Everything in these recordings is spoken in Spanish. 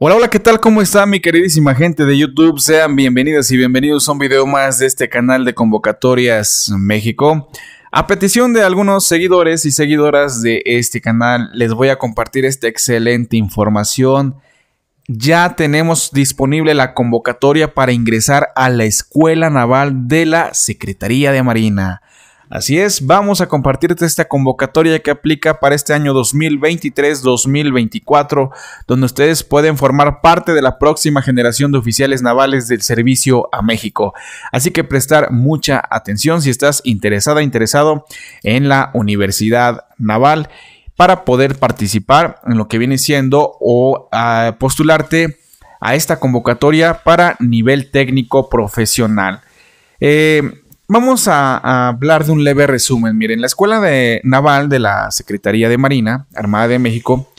Hola, hola, ¿qué tal? ¿Cómo está mi queridísima gente de YouTube? Sean bienvenidos y bienvenidos a un video más de este canal de Convocatorias México. A petición de algunos seguidores y seguidoras de este canal, les voy a compartir esta excelente información. Ya tenemos disponible la convocatoria para ingresar a la Escuela Naval de la Secretaría de Marina. Así es, vamos a compartirte esta convocatoria que aplica para este año 2023-2024, donde ustedes pueden formar parte de la próxima generación de oficiales navales del servicio a México. Así que prestar mucha atención si estás interesada, interesado en la Universidad Naval para poder participar en lo que viene siendo o postularte a esta convocatoria para nivel técnico profesional. Eh, Vamos a, hablar de un leve resumen. Miren, la Escuela de Naval de la Secretaría de Marina, Armada de México,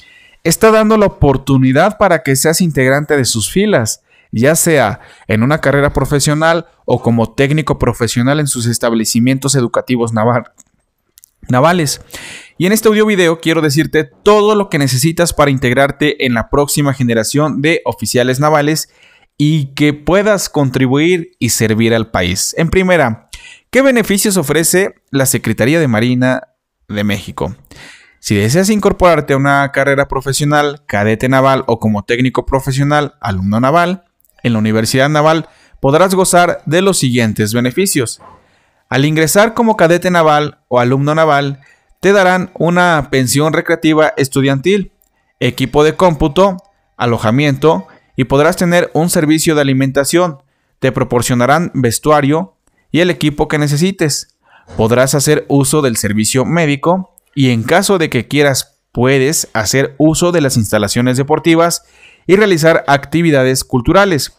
está dando la oportunidad para que seas integrante de sus filas, ya sea en una carrera profesional o como técnico profesional en sus establecimientos educativos navales. Y en este audio video quiero decirte todo lo que necesitas para integrarte en la próxima generación de oficiales navales y que puedas contribuir y servir al país. En primera, ¿Qué beneficios ofrece la Secretaría de Marina de México? Si deseas incorporarte a una carrera profesional, cadete naval o como técnico profesional, alumno naval, en la Universidad Naval podrás gozar de los siguientes beneficios. Al ingresar como cadete naval o alumno naval, te darán una pensión recreativa estudiantil, equipo de cómputo, alojamiento y podrás tener un servicio de alimentación. Te proporcionarán vestuario, y el equipo que necesites. Podrás hacer uso del servicio médico y en caso de que quieras puedes hacer uso de las instalaciones deportivas y realizar actividades culturales.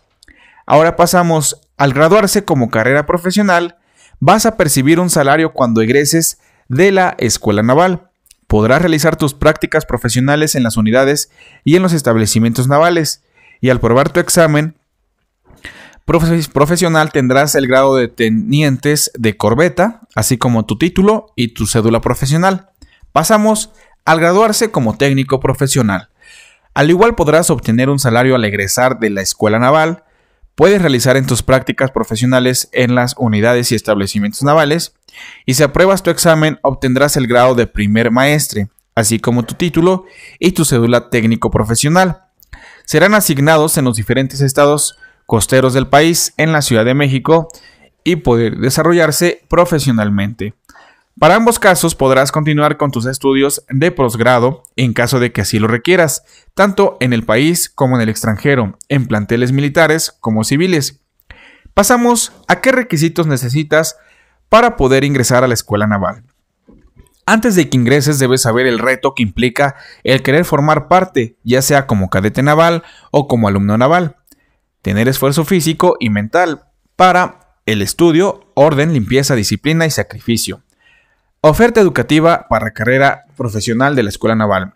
Ahora pasamos al graduarse como carrera profesional, vas a percibir un salario cuando egreses de la escuela naval. Podrás realizar tus prácticas profesionales en las unidades y en los establecimientos navales. Y al probar tu examen, profesional tendrás el grado de tenientes de corbeta, así como tu título y tu cédula profesional. Pasamos al graduarse como técnico profesional. Al igual podrás obtener un salario al egresar de la escuela naval, puedes realizar en tus prácticas profesionales en las unidades y establecimientos navales, y si apruebas tu examen obtendrás el grado de primer maestre, así como tu título y tu cédula técnico profesional. Serán asignados en los diferentes estados costeros del país en la Ciudad de México y poder desarrollarse profesionalmente. Para ambos casos podrás continuar con tus estudios de posgrado en caso de que así lo requieras, tanto en el país como en el extranjero, en planteles militares como civiles. Pasamos a qué requisitos necesitas para poder ingresar a la escuela naval. Antes de que ingreses debes saber el reto que implica el querer formar parte, ya sea como cadete naval o como alumno naval tener esfuerzo físico y mental para el estudio, orden, limpieza, disciplina y sacrificio. Oferta educativa para carrera profesional de la Escuela Naval.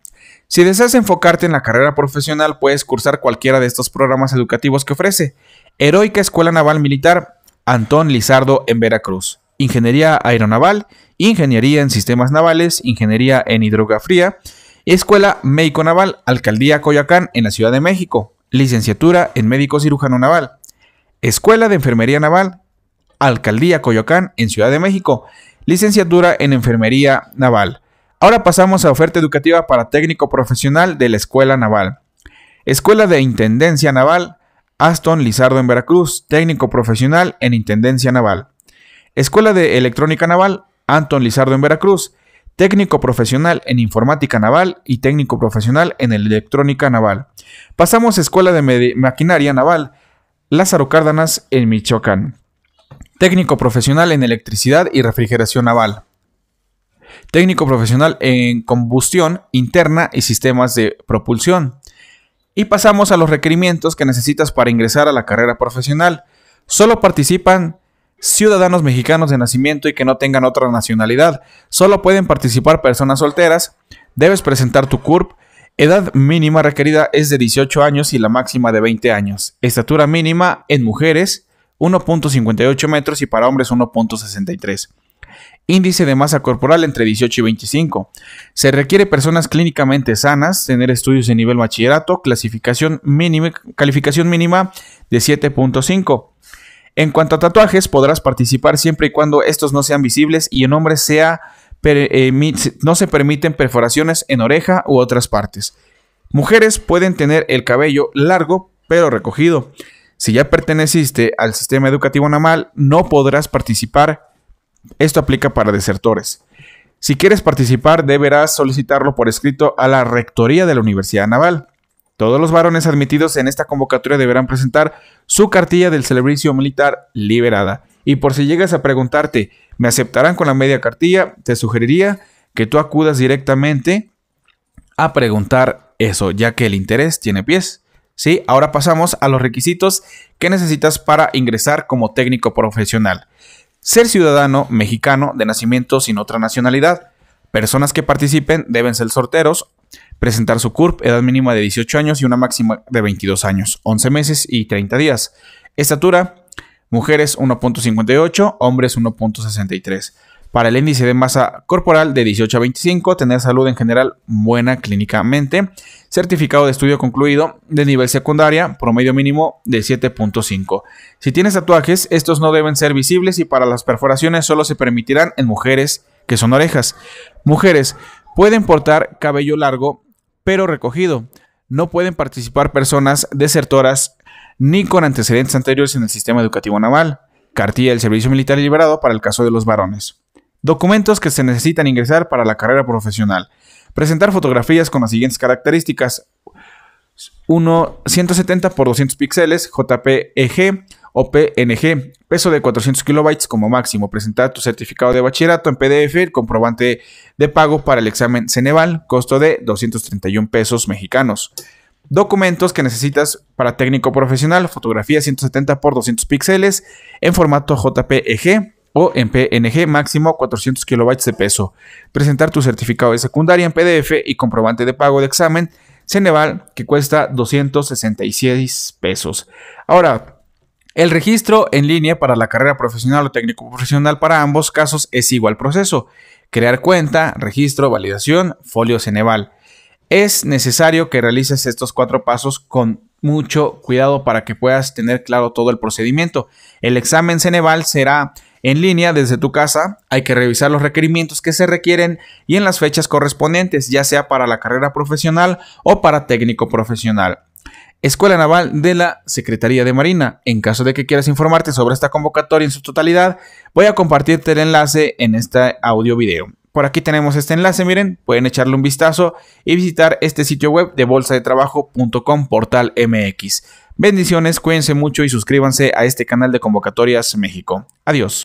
Si deseas enfocarte en la carrera profesional, puedes cursar cualquiera de estos programas educativos que ofrece. Heroica Escuela Naval Militar, Antón Lizardo en Veracruz. Ingeniería Aeronaval, Ingeniería en Sistemas Navales, Ingeniería en Hidrografía, Escuela Médico Naval, Alcaldía Coyoacán en la Ciudad de México licenciatura en médico cirujano naval, Escuela de Enfermería Naval, Alcaldía Coyoacán en Ciudad de México, licenciatura en Enfermería Naval. Ahora pasamos a oferta educativa para técnico profesional de la Escuela Naval. Escuela de Intendencia Naval, Aston Lizardo en Veracruz, técnico profesional en Intendencia Naval. Escuela de Electrónica Naval, Anton Lizardo en Veracruz, técnico profesional en informática naval y técnico profesional en electrónica naval. Pasamos a Escuela de Maquinaria Naval, Lázaro Cárdenas en Michoacán. Técnico profesional en electricidad y refrigeración naval. Técnico profesional en combustión interna y sistemas de propulsión. Y pasamos a los requerimientos que necesitas para ingresar a la carrera profesional. Solo participan ciudadanos mexicanos de nacimiento y que no tengan otra nacionalidad. Solo pueden participar personas solteras. Debes presentar tu CURP. Edad mínima requerida es de 18 años y la máxima de 20 años. Estatura mínima en mujeres 1.58 metros y para hombres 1.63. Índice de masa corporal entre 18 y 25. Se requiere personas clínicamente sanas, tener estudios de nivel bachillerato, clasificación mínima, calificación mínima de 7.5. En cuanto a tatuajes, podrás participar siempre y cuando estos no sean visibles y en hombres sea, no se permiten perforaciones en oreja u otras partes. Mujeres pueden tener el cabello largo pero recogido. Si ya perteneciste al sistema educativo naval, no podrás participar. Esto aplica para desertores. Si quieres participar, deberás solicitarlo por escrito a la Rectoría de la Universidad Naval. Todos los varones admitidos en esta convocatoria deberán presentar su cartilla del servicio militar liberada. Y por si llegas a preguntarte, ¿me aceptarán con la media cartilla? Te sugeriría que tú acudas directamente a preguntar eso, ya que el interés tiene pies. Sí, ahora pasamos a los requisitos que necesitas para ingresar como técnico profesional. Ser ciudadano mexicano de nacimiento sin otra nacionalidad. Personas que participen deben ser sorteros, presentar su CURP, edad mínima de 18 años y una máxima de 22 años, 11 meses y 30 días. Estatura, mujeres 1.58, hombres 1.63 para el índice de masa corporal de 18 a 25, tener salud en general buena clínicamente, certificado de estudio concluido de nivel secundaria, promedio mínimo de 7.5. Si tienes tatuajes, estos no deben ser visibles y para las perforaciones solo se permitirán en mujeres que son orejas. Mujeres pueden portar cabello largo pero recogido. No pueden participar personas desertoras ni con antecedentes anteriores en el sistema educativo naval. Cartilla del Servicio Militar Liberado para el caso de los varones. Documentos que se necesitan ingresar para la carrera profesional. Presentar fotografías con las siguientes características. 1, 170 por 200 píxeles, JPEG o PNG, peso de 400 kilobytes como máximo. Presentar tu certificado de bachillerato en PDF, comprobante de pago para el examen Ceneval, costo de 231 pesos mexicanos. Documentos que necesitas para técnico profesional, fotografía 170 por 200 píxeles en formato JPEG, o en PNG máximo 400 kilobytes de peso. Presentar tu certificado de secundaria en PDF y comprobante de pago de examen Ceneval que cuesta 266 pesos. Ahora, el registro en línea para la carrera profesional o técnico profesional para ambos casos es igual proceso. Crear cuenta, registro, validación, folio Ceneval. Es necesario que realices estos cuatro pasos con mucho cuidado para que puedas tener claro todo el procedimiento. El examen Ceneval será en línea desde tu casa. Hay que revisar los requerimientos que se requieren y en las fechas correspondientes, ya sea para la carrera profesional o para técnico profesional. Escuela Naval de la Secretaría de Marina. En caso de que quieras informarte sobre esta convocatoria en su totalidad, voy a compartirte el enlace en este audio video. Por aquí tenemos este enlace, miren, pueden echarle un vistazo y visitar este sitio web de bolsadetrabajo.com portal MX. Bendiciones, cuídense mucho y suscríbanse a este canal de Convocatorias México. Adiós.